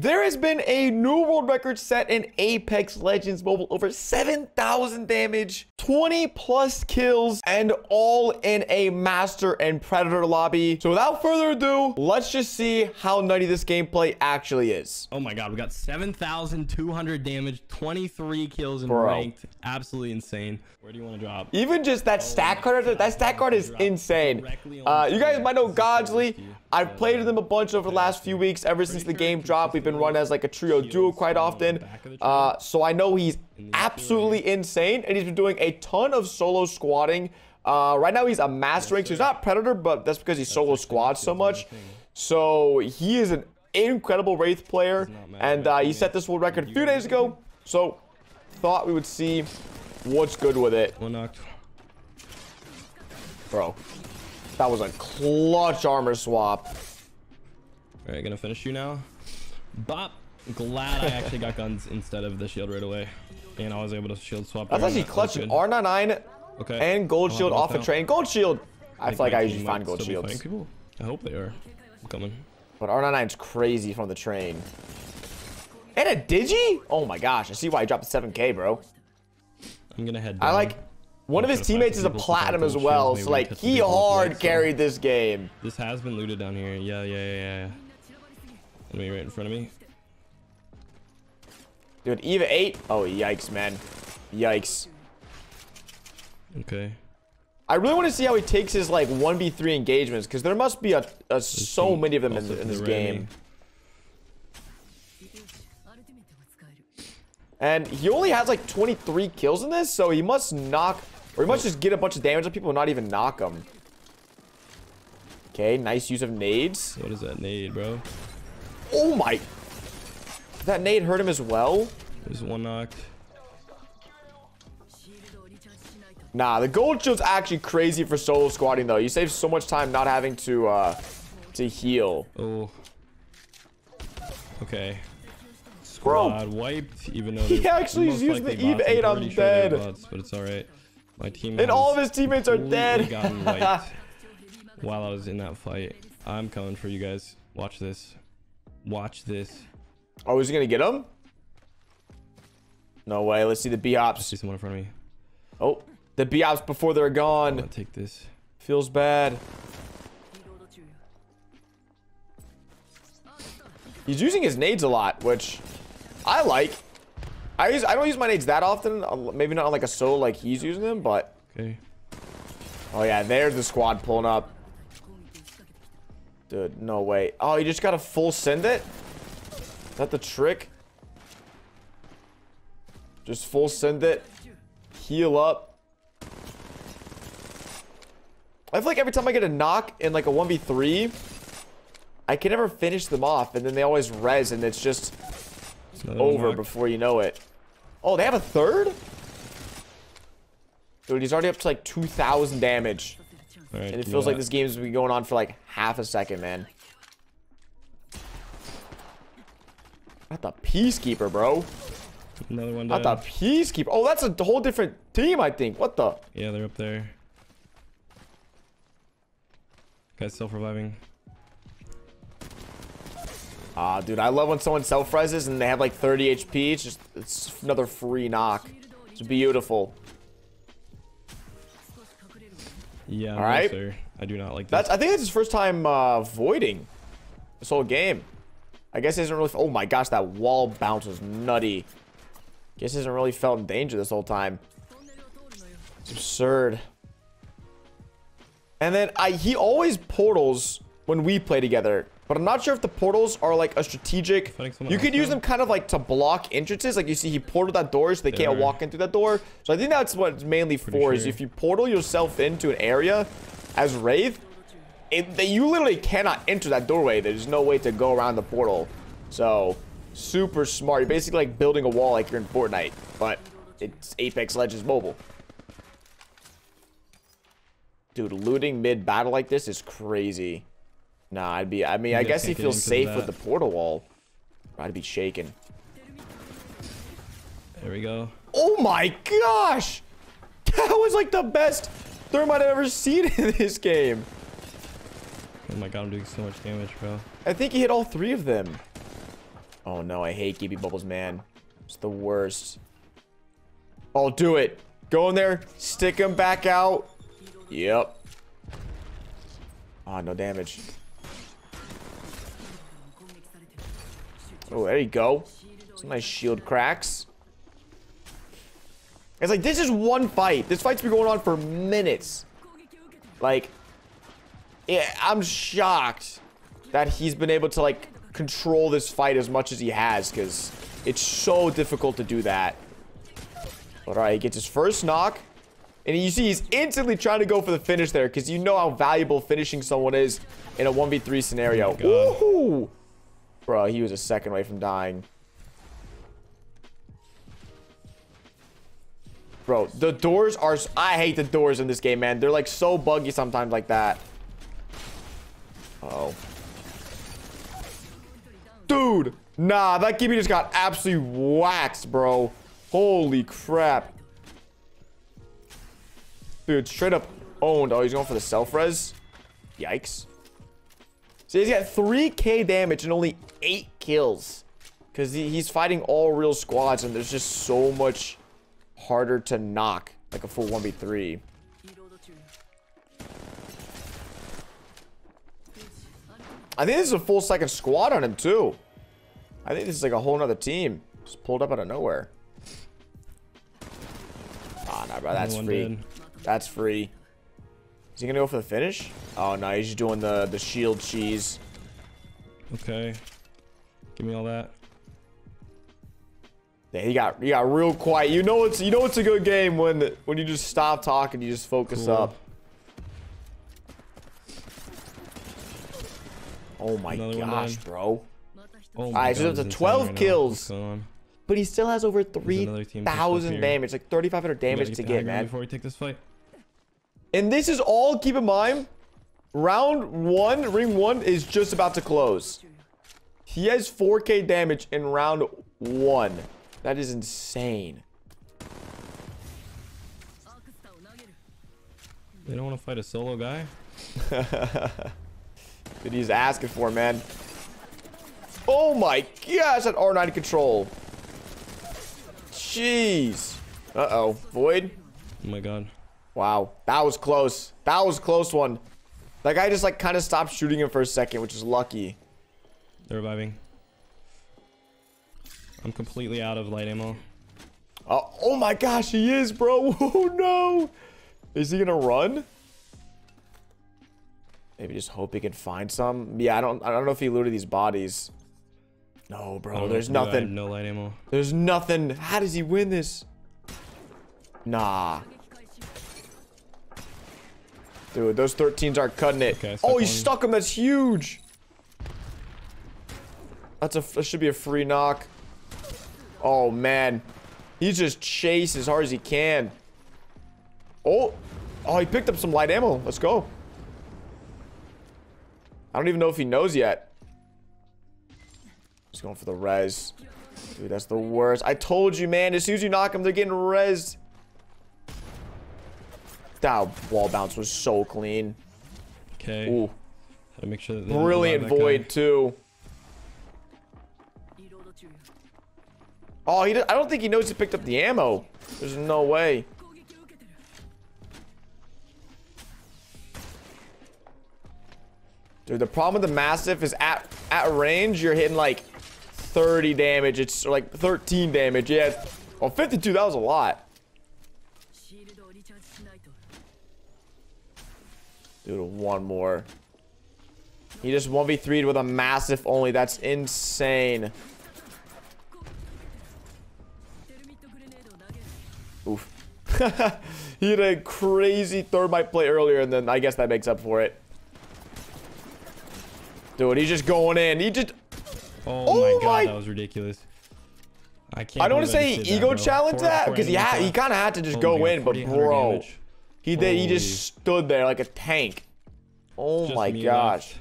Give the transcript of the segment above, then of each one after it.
There has been a new world record set in Apex Legends Mobile. Over 7,000 damage, 20 plus kills, and all in a Master and Predator lobby. So without further ado, let's just see how nutty this gameplay actually is. Oh my god, we got 7,200 damage, 23 kills in Bro. ranked. Absolutely insane. Where do you want to drop? Even just that stack card, that stack card is insane. Uh, you guys might know Godzly. I've played with him a bunch over the last few weeks. Ever since the game dropped, we've been run as like a trio duo quite often. Uh, so I know he's absolutely insane, and he's been doing a ton of solo squatting. Uh, right now he's a mastering, so he's not Predator, but that's because he solo squads so much. So he is an incredible Wraith player, and uh, he set this world record a few days ago. So thought we would see what's good with it. One knocked. Bro, that was a clutch armor swap. All right, gonna finish you now. Bop. Glad I actually got guns instead of the shield right away. And I was able to shield swap. That's actually clutch. good. R99 Okay. and gold I'll shield off a train. Gold shield. I think feel like I usually find gold shields. People. I hope they are. I'm coming. But R99's crazy from the train. And a Digi? Oh my gosh. I see why he dropped 7k, bro. I'm gonna head. I like... One of I'm his to find teammates is a people who have platinum as well. So, like, he hit some people with hard carried this game. This has been looted down here. Yeah, yeah, yeah, yeah. Enemy right in front of me. Dude, Eva 8. Oh, yikes, man. Yikes. Okay. I really want to see how he takes his, like, 1v3 engagements. Because there must be a, a so many of them in, in this game. And he only has like 23 kills in this, so he must knock, or he must just get a bunch of damage on people and not even knock them. Okay, nice use of nades. What is that nade, bro? Oh my. That nade hurt him as well? There's one knocked. Nah, the gold shield's actually crazy for solo squatting though. You save so much time not having to, uh, to heal. Oh. Okay. Bro. Wiped, even though He actually used the Eva 8, I'm sure dead. Bots, but it's alright. My team And all of his teammates are dead. while I was in that fight. I'm coming for you guys. Watch this. Watch this. Oh, is he gonna get him? No way. Let's see the I B-Ops. see someone in front of me. Oh, the B-Ops before they're gone. gonna take this. Feels bad. He's using his nades a lot, which I like. I use I don't use my nades that often. uh, Maybe not on like a solo like he's using them, but Okay. oh yeah, there's the squad pulling up. Dude, no way. Oh, you just gotta full send it? Is that the trick? Just full send it. Heal up. I feel like every time I get a knock in like a 1v3, I can never finish them off, and then they always res, and it's just one over knocked. before you know it. Oh, they have a third? Dude, he's already up to like 2,000 damage. Right, And it feels like this game's been going on for like half a second, man. Not the Peacekeeper, bro. Another one Not the. Peacekeeper. Oh, that's a whole different team, I think. What the? Yeah, they're up there. Guy's self-reviving. Ah, dude, I love when someone self-reses and they have like 30 HP. It's just, it's another free knock. It's beautiful. Yeah, All no, right. sir. I do not like that. That's, I think that's his first time uh, voiding this whole game. I guess he hasn't really, oh my gosh, that wall bounce was nutty. Guess he hasn't really felt in danger this whole time. It's absurd. And then I he always portals when we play together. But I'm not sure if the portals are like a strategic. You could use them kind of like to block entrances. Like you see, he portaled that door so they can't walk in through that door. So I think that's what it's mainly Pretty for. Is if you portal yourself into an area as Wraith, it, they, you literally cannot enter that doorway. There's no way to go around the portal. So super smart. You're basically like building a wall like you're in Fortnite, but it's Apex Legends Mobile. Dude, looting mid battle like this is crazy. Nah, I'd be. I mean, I guess he feels safe with the portal wall. I'd be shaking. There we go. Oh my gosh! That was like the best thermite I've ever seen in this game. Oh my god, I'm doing so much damage, bro. I think he hit all three of them. Oh no, I hate Gibby Bubbles, man. It's the worst. Oh, do it. Go in there, stick him back out. Yep. Ah, oh, no damage. Oh, there you go. Some nice shield cracks. It's like, this is one fight. This fight's been going on for minutes. Like, yeah, I'm shocked that he's been able to, like, control this fight as much as he has, because it's so difficult to do that. But, alright, he gets his first knock. And you see, he's instantly trying to go for the finish there, because you know how valuable finishing someone is in a 1v3 scenario. Oh Bro, he was a second away from dying. Bro, the doors are... I hate the doors in this game, man. They're like so buggy sometimes like that. Uh oh Dude! Nah, that Gibby just got absolutely waxed, bro. Holy crap. Dude, straight up owned. Oh, he's going for the self-res? Yikes. So he's got 3k damage and only 8 kills. Because he, he's fighting all real squads and there's just so much harder to knock. Like a full 1v3. I think this is a full second squad on him too. I think this is like a whole nother team. Just pulled up out of nowhere. Ah, oh, nah, bro. That's free. That's free. Is he gonna go for the finish? Oh no, he's just doing the the shield cheese. Okay. Give me all that. Yeah, he got he got real quiet. You know it's you know it's a good game when when you just stop talking, you just focus cool. up. Oh my Another gosh, bro. Oh Alright, so it's a 12 right kills. But he still has over 3,000 damage. Like 3,500 damage to get, man. Before we take this fight. And this is all, keep in mind, round one, ring one is just about to close. He has 4k damage in round one. That is insane. They don't want to fight a solo guy? Dude, he's asking for, man. Oh my gosh, that R9 control. Jeez. Uh-oh. Void? Oh my god. Wow, that was close. That was a close one. That guy just like kind of stopped shooting him for a second, which is lucky. They're reviving. I'm completely out of light ammo. Oh, oh my gosh, he is, bro. Oh no. Is he gonna run? Maybe just hope he can find some. Yeah, I don't I don't know if he looted these bodies. No, bro, there's nothing. No light ammo. There's nothing. How does he win this? Nah. Dude, those 13s aren't cutting it. Okay, oh, he stuck him. That's huge. That's a. That should be a free knock. Oh man, he just chased as hard as he can. Oh, oh, he picked up some light ammo. Let's go. I don't even know if he knows yet. He's going for the res. Dude, that's the worst. I told you, man. As soon as you knock him, they're getting res. That wall bounce was so clean. Okay. Ooh. To make sure that Brilliant void, guy. too. Oh, he I don't think he knows he picked up the ammo. There's no way. Dude, the problem with the Mastiff is at, at range, you're hitting like 30 damage. It's like 13 damage. Yeah. Well, 52, that was a lot. Dude, one more. He just 1v3'd with a Mastiff only. That's insane. Oof. he had a crazy thermite play earlier, and then I guess that makes up for it. Dude, he's just going in. He just... Oh, oh my god, my... that was ridiculous. I can't I don't want to say ego that, challenge that, because he, had, he kind of had to just oh go in, but bro... Damage. He did. He just stood there like a tank. Oh just my gosh. Left.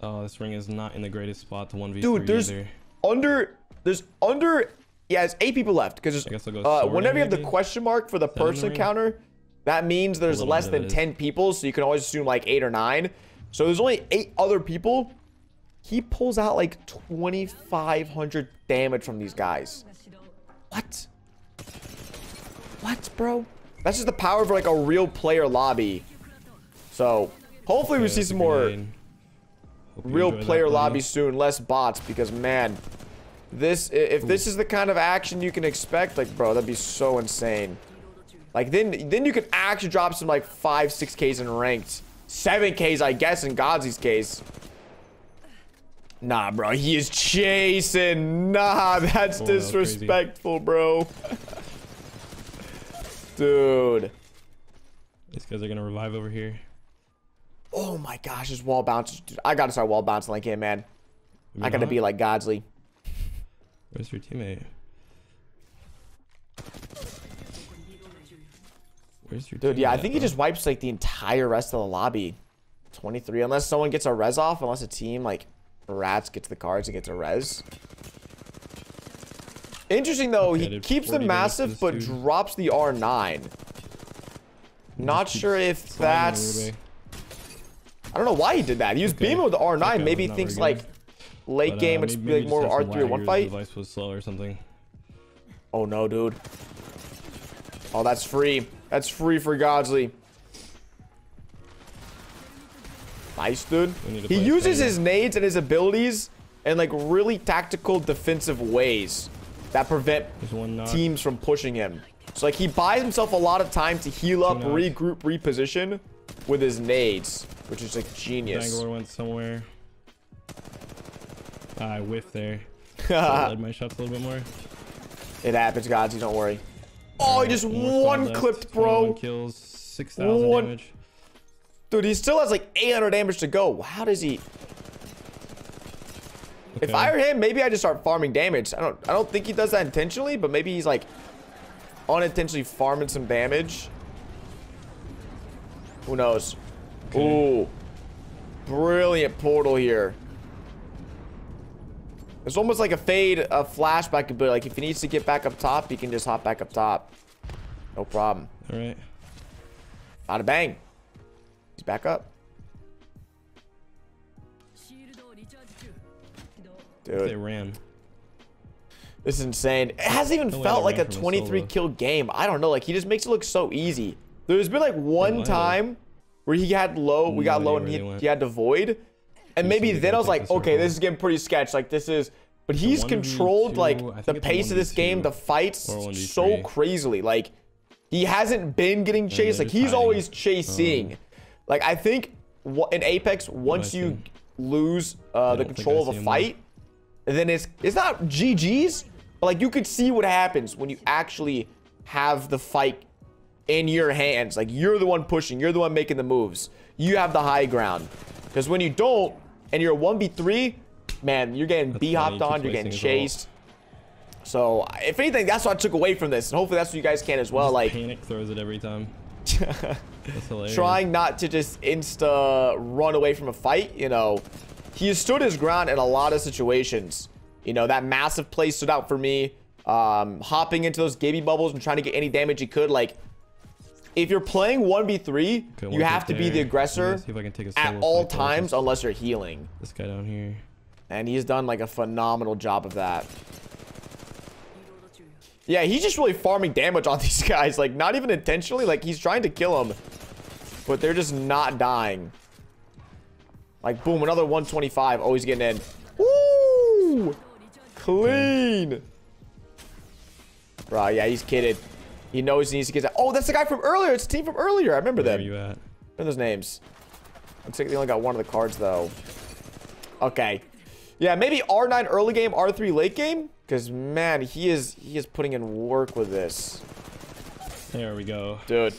Oh, this ring is not in the greatest spot to 1v3 Dude, there's either. under... There's under... Yeah, it's eight people left. Because uh, whenever you have the question mark for the Seven person ring? counter, that means there's less than 10 people. So you can always assume like eight or nine. So there's only eight other people. he pulls out like 2,500 damage from these guys. What? What, bro? That's just the power of like a real player lobby. So, hopefully we Yeah, see some more grenade. Hope you real player lobbies soon, less bots, because man, this if this is the kind of action you can expect, like bro, that'd be so insane. Like then then you could actually drop some like five, six Ks in ranked. Seven Ks, I guess, in Godsy's case. Nah, bro, he is chasing. Nah, that's Oh, that disrespectful, bro. Dude. These guys are gonna revive over here. Oh my gosh, this wall bounces. Dude, I gotta start wall bouncing like him, man. Maybe I gotta not? be like Godzly. Where's your teammate? Where's your Dude, yeah, I think he just wipes like the entire rest of the lobby. 23, unless someone gets a res off, unless a team like Rats gets the cards and gets a res. Interesting though, Okay, he keeps the 40 damage to Mastiff but dude. drops the R9. Not sure if that's... I don't know why he did that. He was Okay. beaming with the R9. That guy maybe he thinks like late But, uh, game it's maybe- be maybe like more R3 or one fight. Device was slow or something. Oh no, dude. Oh, that's free. That's free for Godzly. Nice, dude. We need to He uses his nades and his abilities in like really tactical defensive ways that prevent There's one knock. teams from pushing him. So like he buys himself a lot of time to heal up, regroup, reposition with his nades, which is like genius. Bangalore went somewhere. I whiffed there. So I led my shots a little bit more. it happens, you Don't worry. Oh, he just One one clipped, bro. kills, 6,000 One- damage. Dude, he still has like 800 damage to go. How does he? If I were him, maybe I just start farming damage. I don't I don't think he does that intentionally, but maybe he's like unintentionally farming some damage. Who knows? Ooh. Brilliant portal here. It's almost like a fade, a flashback, but like if he needs to get back up top, he can just hop back up top. No problem. All right. Bada bang. He's back up. They ran. this is insane. It hasn't even No felt like a ran from a 23 kill game. I don't know. Like, he just makes it look so easy. There's been like one time where he had low, we got low, and he, he had to void. And maybe then I was like, okay, this is getting pretty sketch. Like, this is. But he's controlled like the think it's a pace of this game, the fights so crazily. Like he hasn't been getting chased. Like he's always chasing. like I think in Apex, once you? Lose uh, the control of a fight, then it's it's not GG's, but like you could see what happens when you actually have the fight in your hands. Like you're the one pushing, you're the one making the moves. You have the high ground. Because when you don't, and you're a 1v3, man, you're getting b hopped on, you're getting chased. So if anything, that's what I took away from this, and hopefully that's what you guys can as well. Just Like panic throws it every time. That's hilarious. trying not to just insta run away from a fight. You know, he has stood his ground in a lot of situations. You know, that massive play stood out for me. Um, hopping into those Gibby bubbles and trying to get any damage he could. Like, if you're playing 1v3, Okay, you have to be the aggressor Let me See if I can take a at all times unless you're healing. This guy down here. And he's done like a phenomenal job of that. Yeah, he's just really farming damage on these guys. Like, not even intentionally. Like, he's trying to kill them. But they're just not dying. Like, boom, another 125. Oh, getting in. Woo! Clean. Bro, yeah, he's kidded. He knows he needs to get that. Oh, that's the guy from earlier. It's the team from earlier. I remember Where them. are you at? What are those names? Looks like they only got one of the cards, though. Okay. Yeah, maybe R9 early game, R3 late game? Because, man, he is he is putting in work with this. There we go. Dude.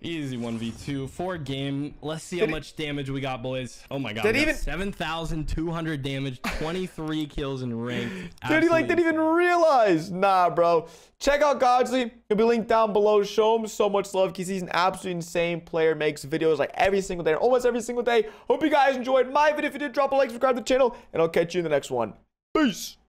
Easy 1v2. Four game. Let's see Did how much damage we got, boys. Oh my god. Did even- 7,200 damage, 23 kills in ranked. Dude, he like didn't even realize. Nah, bro. Check out Godzly. He'll be linked down below. Show him so much love because he's an absolutely insane player. Makes videos like every single day, almost every single day. Hope you guys enjoyed my video. If you did, drop a like, subscribe to the channel, and I'll catch you in the next one. Peace.